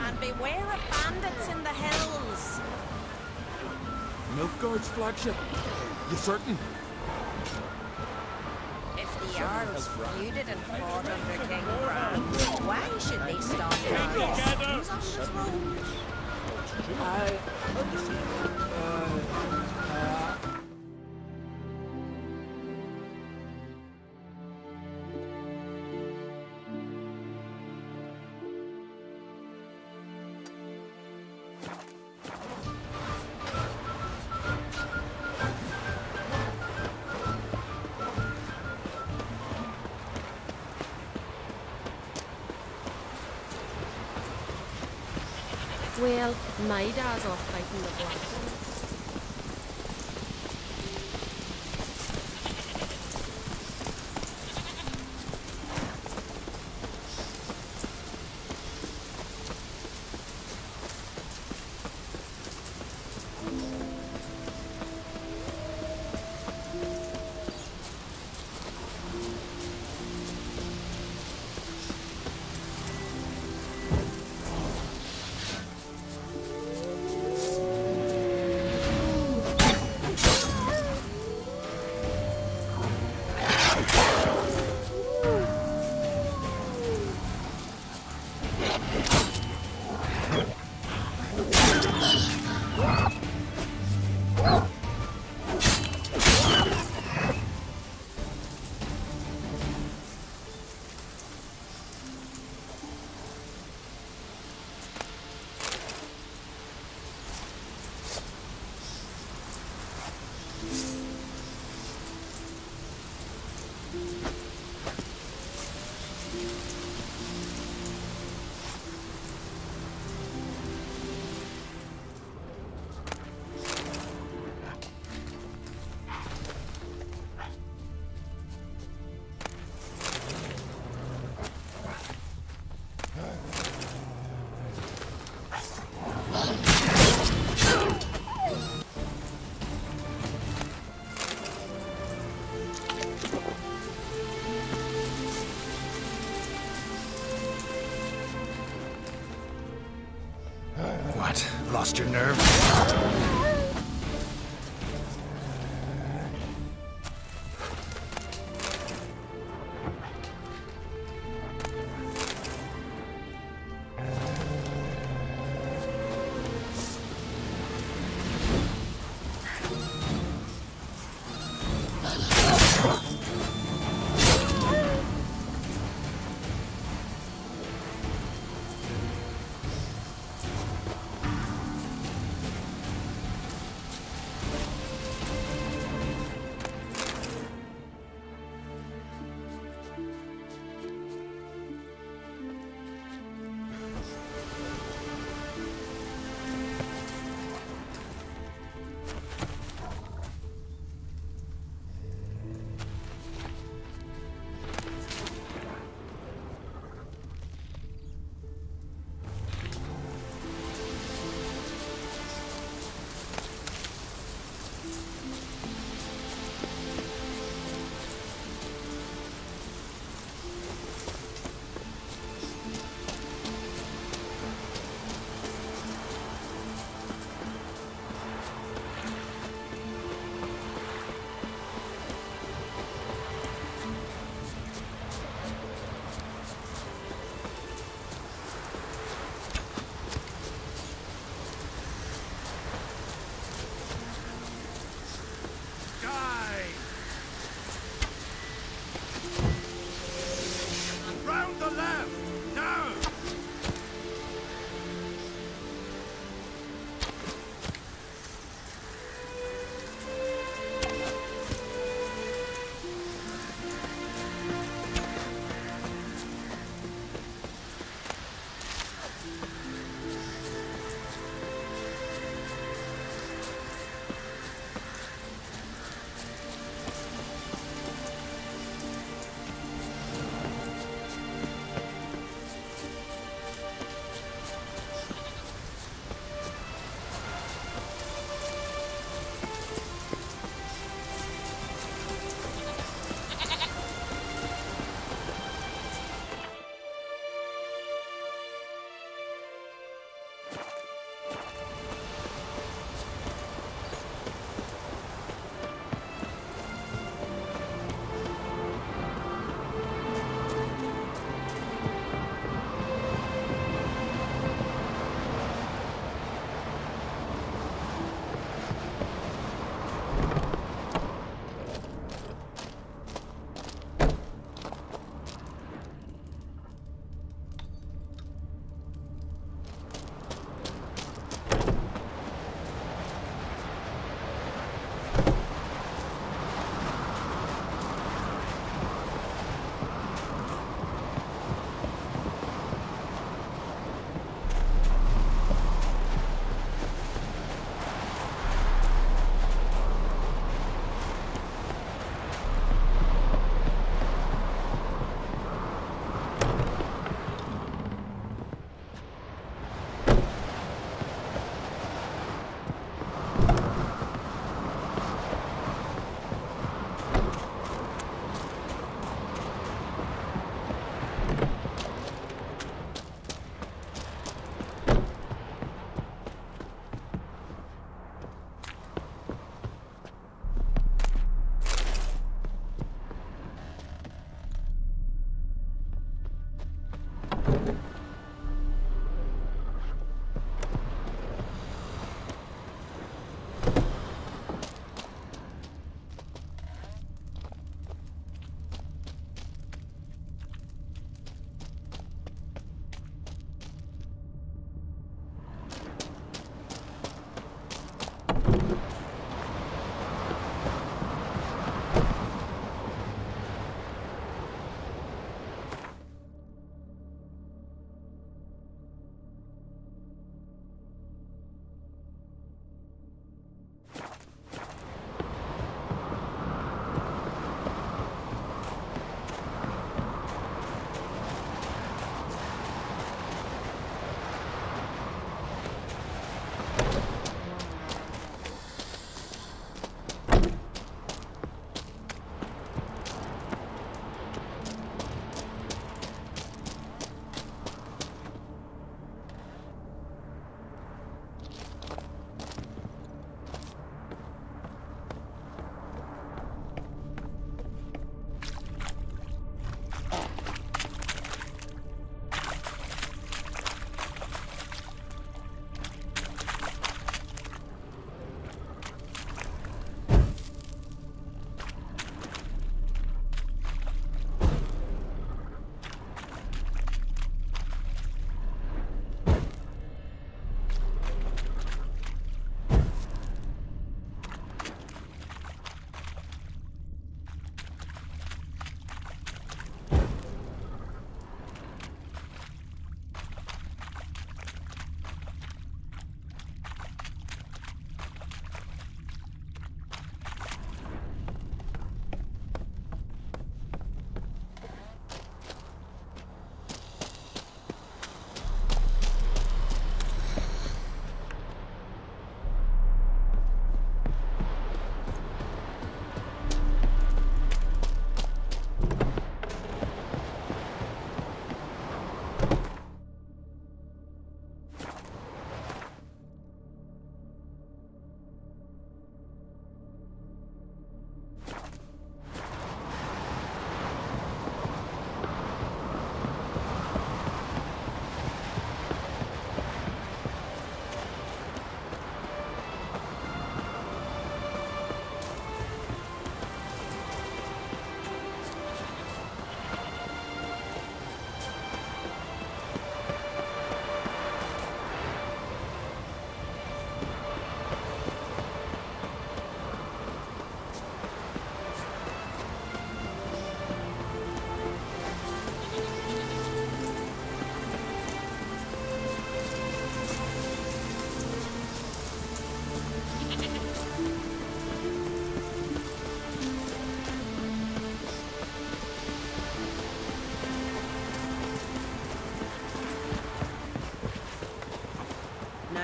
And beware of bandits in the hills. Nilfgaard's flagship. You certain? If the Earls feuded and fought under King Bran, why should they stop now? He's on his road. I. Uh, My dad's off lost your nerve? Huh?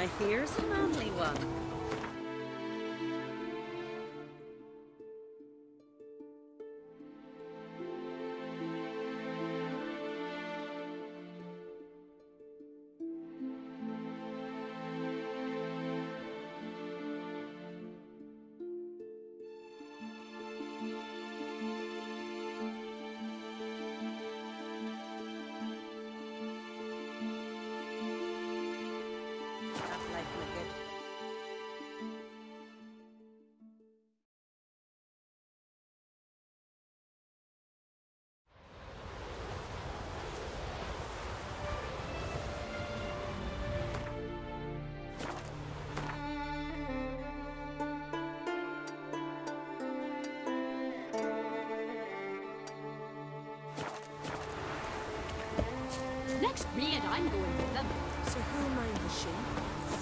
Now here's a manly one. Next raid, I'm going with them. So who mind the sheep?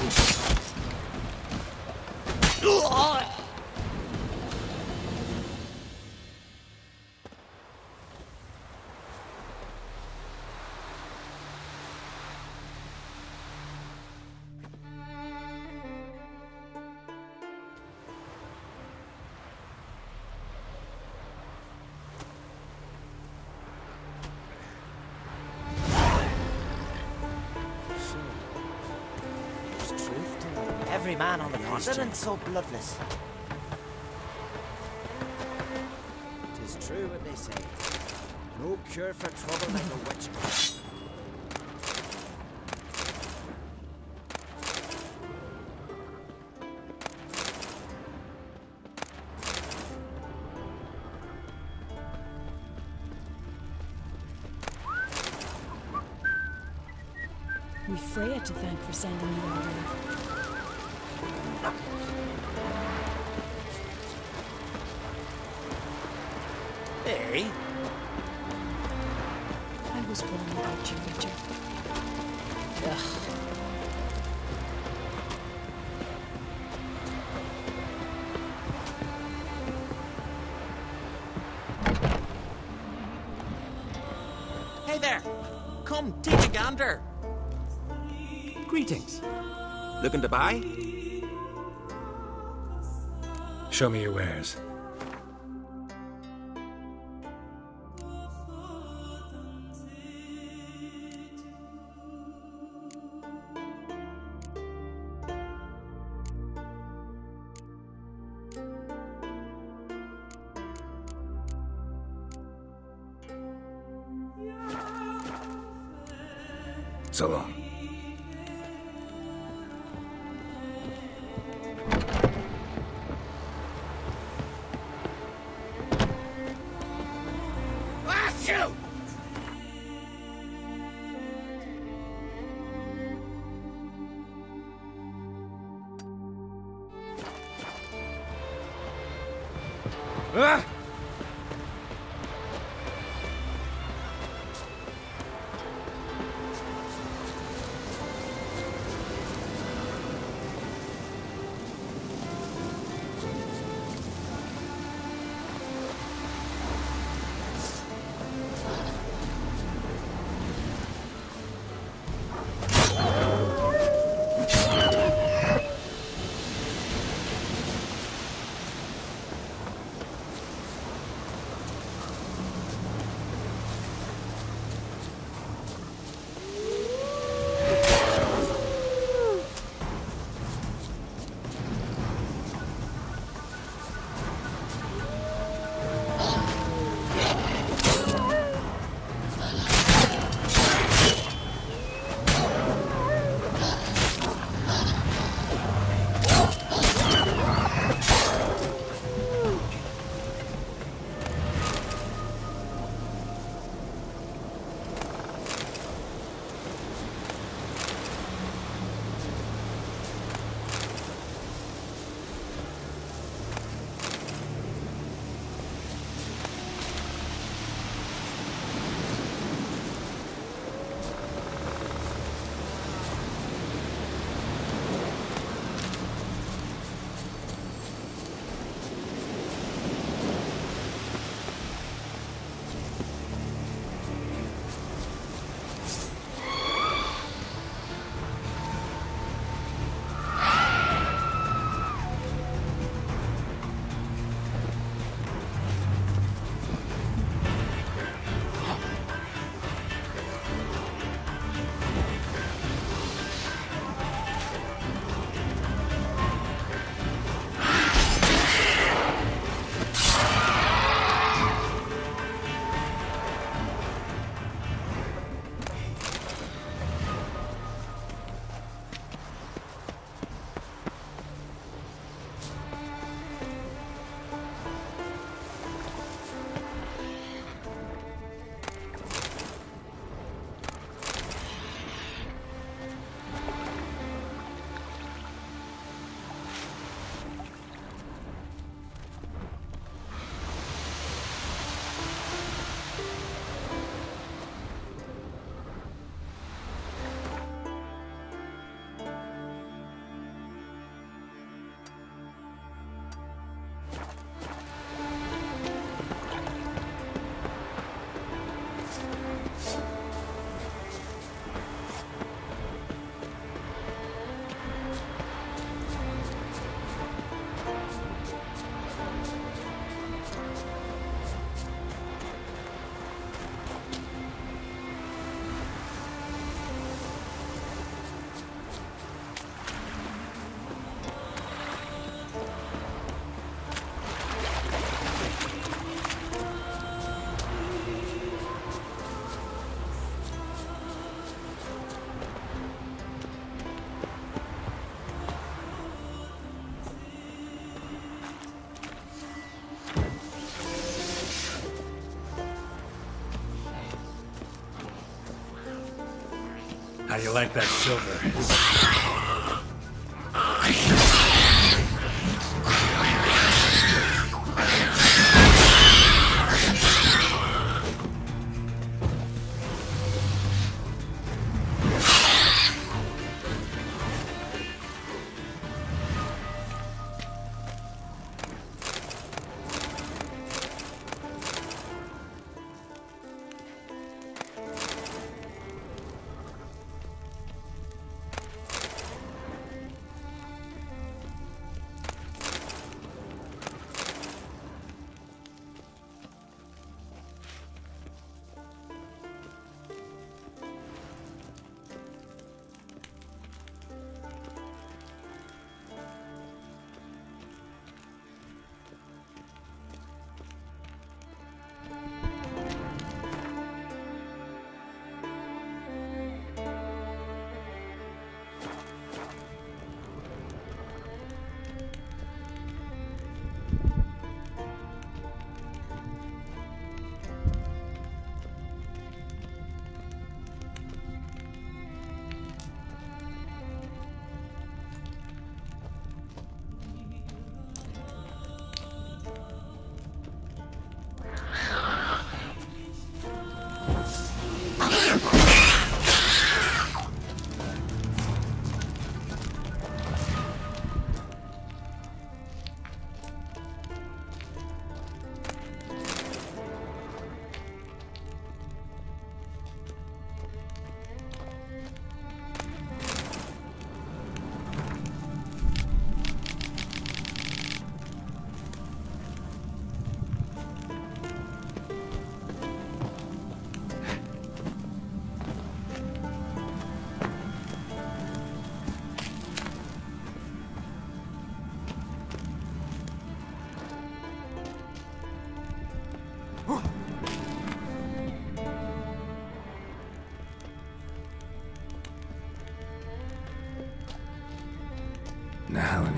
There's man on the continent so bloodless. Tis true what they say. No cure for trouble like a witch. We've Freya to thank for sending you our way. Hey, I was born about you, Richard. Ugh. hey there! Come, take a gander! Greetings. Looking to buy? Show me your wares. So long. You like that silver?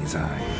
His eye.